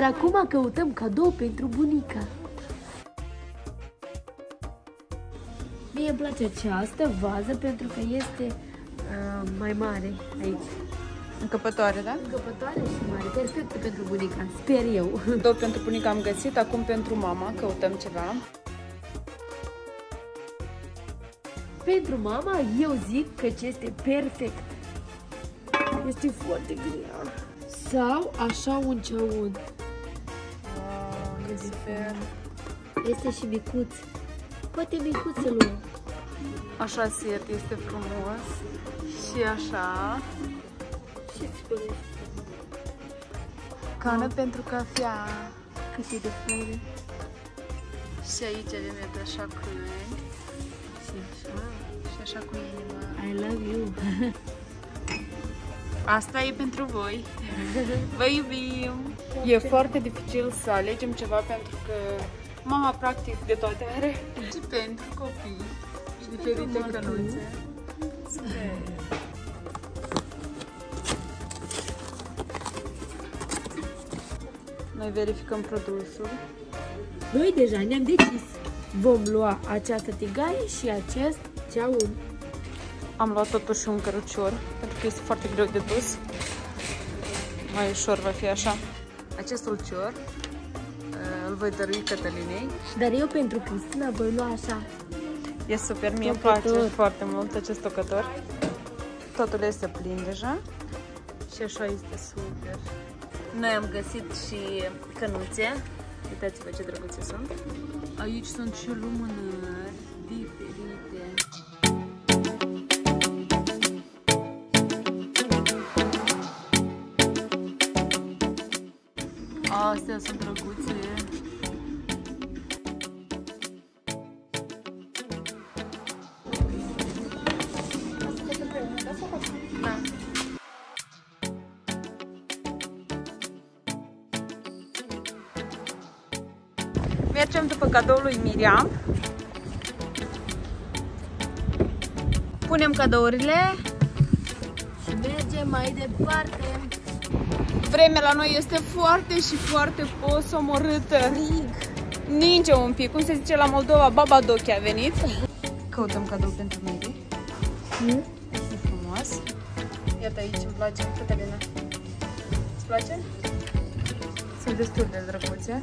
Iar acum căutăm cadou pentru bunica. Mie îmi place această vază pentru că este uh, mai mare aici. Încăpătoare, da? Încăpătoare și mare, perfectă pentru bunica, sper eu. Două pentru bunica am găsit, acum pentru mama căutăm ceva. Pentru mama, eu zic că ce este perfect. Este foarte grea. Sau așa un ceaun. Oh, e diferit. Este și micuț. Poate micuț să luăm. Așa set este frumos. Și așa. Ce spuneți? Cană pentru cafea. Cât e de flori? Și aici avem iată așa crâni. Și așa. Și așa cu inima. I love you. Asta e pentru voi. Vă iubim! E foarte dificil să alegem ceva pentru că mama practic de toate are. Și pentru copii. Și diferite pentru cănuțe. Sper. Noi verificăm produsul. Noi deja ne-am decis. Vom lua această tigaie și acest ceaun. Am luat totuși un cărucior, pentru că este foarte greu de dus. Mai ușor va fi așa. Acest ulcior uh, îl voi dărui Cătălinei. Dar eu pentru Cristina voi lua așa. E super, mie îmi Tocător. place foarte mult acest tocător. Totul este plin deja și așa este super. Noi am găsit și cănuțe. Uitați-vă ce drăguțe sunt. Aici sunt și lumânări diferite. Astea sunt drăguțe. Da. Mergem după cadoul lui Miriam. Punem cadourile. Și mergem mai departe. Vremea la noi este foarte și foarte posomorâtă. Ninge un pic, cum se zice la Moldova, baba Dochi a venit. Căutăm cadou pentru Miri. Hmm? E frumos. Iată aici, îmi place. Cătălina. Îți place? Sunt destul de drăguțe.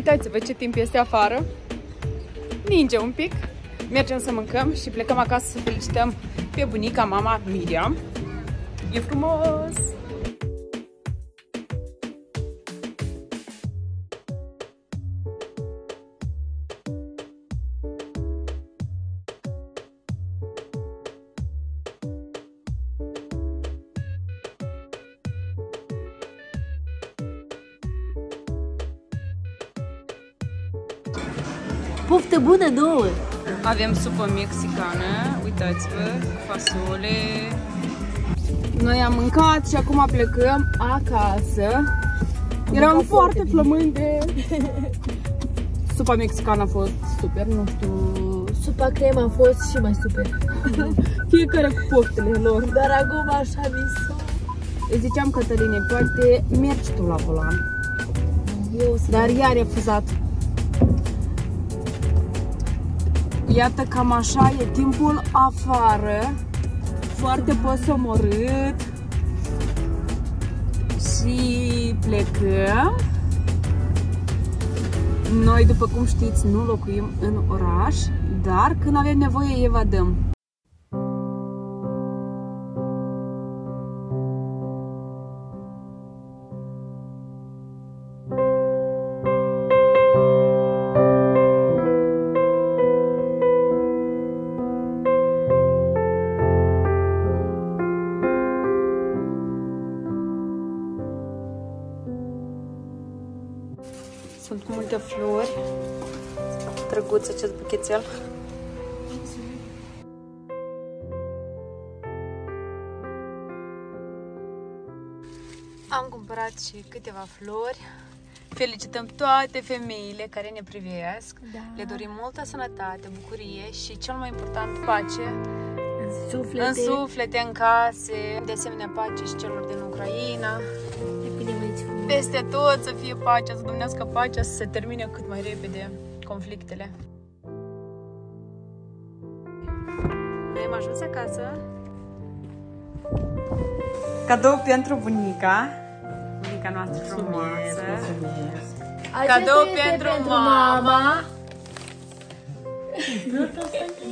Uitați-vă ce timp este afară. Ninge un pic. Mergem să mâncăm și plecăm acasă să felicităm pe bunica, mama Miriam. E frumos! Poftă bună nouă! Avem supă mexicană, uitați-vă, fasole. Noi am mâncat și acum plecăm acasă. Eram mâncat foarte bine. flămânde. Supa mexicană a fost super, nu știu, Supa crema a fost și mai super. fiecare cu poftele lor. Dar acum așa miso. Îi ziceam Cătăline, poate mergi tu la volan. Eu sunt Dar ea a refuzat. Iată cam așa e timpul afară. Foarte posomorât. Și plecăm. Noi, după cum știți, nu locuim în oraș, dar când avem nevoie, evadăm. Sunt cu multe flori. Drăguț acest buchețel. Am cumpărat și câteva flori. Felicităm toate femeile care ne privesc. Da. Le dorim multă sănătate, bucurie și cel mai important pace în suflete. în suflete, în case, de asemenea pace și celor din Ucraina. Evenimente frumoase. Peste tot să fie pacea, să domnească pacea, să se termine cât mai repede conflictele. Noi am ajuns acasă. Cadou pentru bunica. Bunica noastră frumoasă. Acesta Cadou este pentru mama.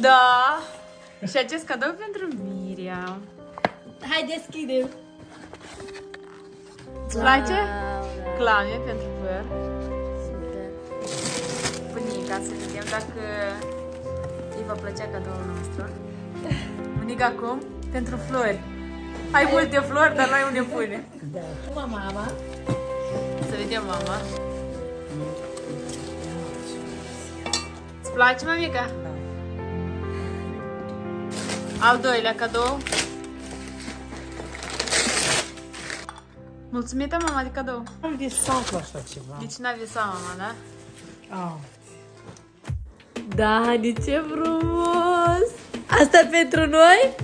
Da. Și acest cadou pentru Miriam. Hai deschide. Îți place? Wow, Clame pentru păr. Super. Bunica, să vedem dacă îi va plăcea cadoul nostru. Bunica acum, pentru flori. Ai multe flori, dar n-ai unde pune. Mama, mama. Să vedem, mama. Îți place, mamica? Da. Al doilea cadou. Mulțumită, mama, de cadou. Am visat la așa ceva. Deci n-a visat, mama, da? Ah. Dani, ce frumos! Asta pentru noi?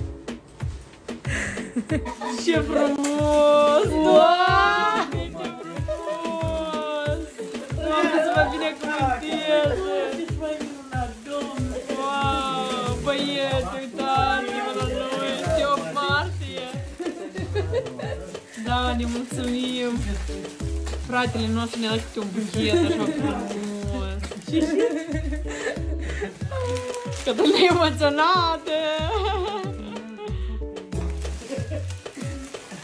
Ce frumos! Doamne, Da, ne mulțumim! Fratele nostru ne-a dat câte un buchet așa frumos! Cătălina e emoționată!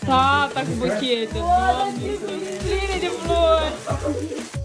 Tata cu buchete, doamne, sunt pline de flori!